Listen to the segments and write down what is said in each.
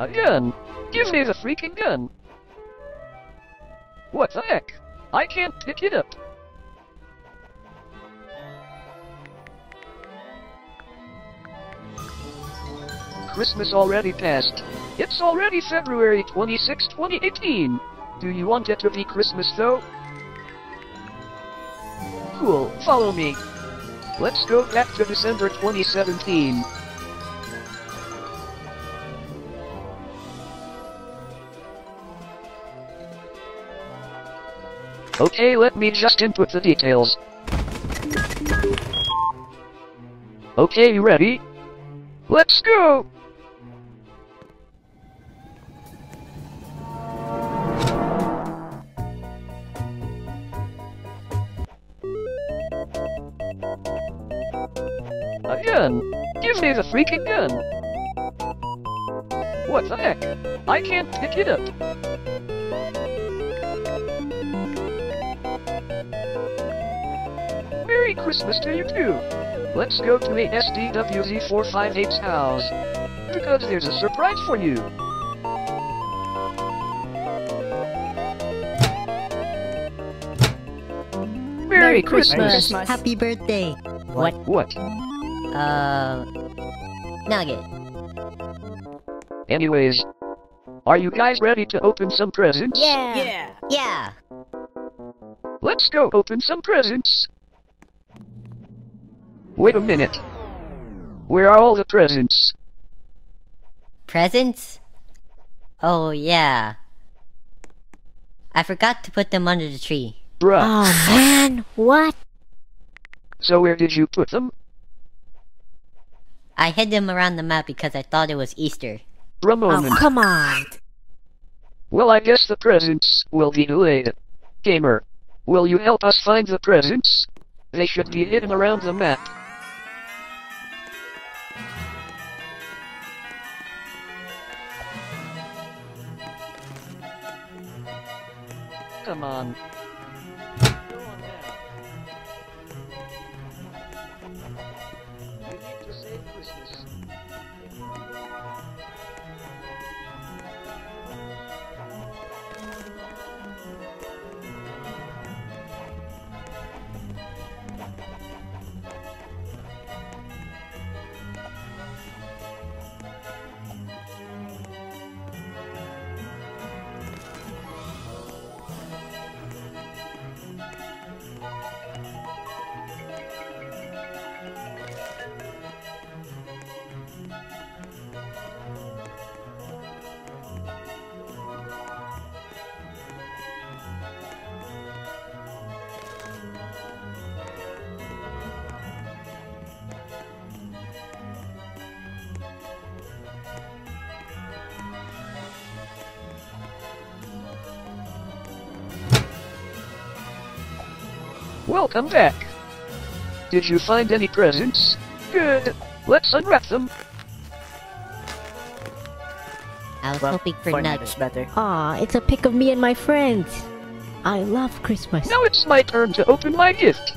A gun? Give me the freaking gun. What the heck? I can't pick it up. Christmas already passed. It's already February 26, 2018. Do you want it to be Christmas though? Cool, follow me. Let's go back to December 2017. Okay, let me just input the details. Okay, you ready? Let's go! A gun! Give me the freaking gun! What the heck? I can't pick it up. Merry Christmas to you too! Let's go to the SDWZ458's house. Because there's a surprise for you. Merry Christmas! Christmas. Happy birthday. What? What? Uh. Nugget. Anyways, are you guys ready to open some presents? Yeah. Yeah. Yeah. Let's go open some presents. Wait a minute. Where are all the presents? Presents? Oh, yeah. I forgot to put them under the tree. Bruh. Oh man, what? So where did you put them? I hid them around the map because I thought it was Easter. For a. Oh, come on. Well, I guess the presents will be delayed. Gamer, will you help us find the presents? They should be hidden around the map. Come Welcome back. Did you find any presents? Good. Let's unwrap them. I was Well, hoping for Fortnite nuggets. is better. Aw, it's a pic of me and my friends. I love Christmas. Now it's my turn to open my gift.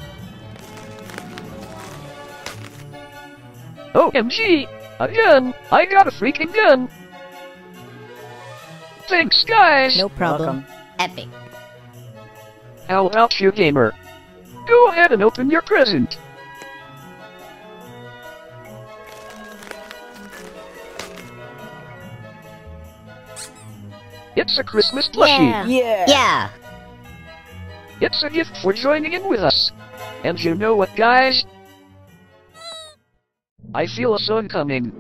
OMG! A gun! I got a freaking gun! Thanks, guys! No problem. Welcome. Epic. How about you, gamer? Go ahead and open your present. It's a Christmas plushie. Yeah. Yeah. Yeah. It's a gift for joining in with us. And you know what, guys? I feel a sun coming.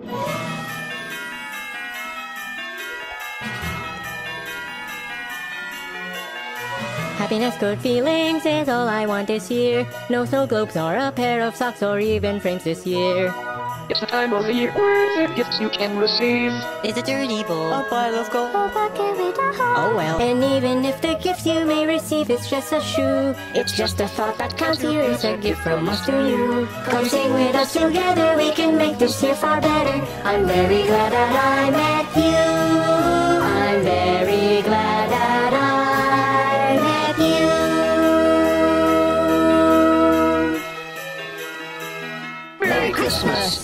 Happiness, good feelings is all I want this year. No snow globes nor a pair of socks or even frames this year. It's the time of the year where the gifts you can receive. It's a dirty bowl. A pile of gold. Oh well. And even if the gifts you may receive is just a shoe, it's just a thought that counts here. It's a gift from us to you. Come sing with us together, we can make this year far better. I'm very glad that I met you. Christmas.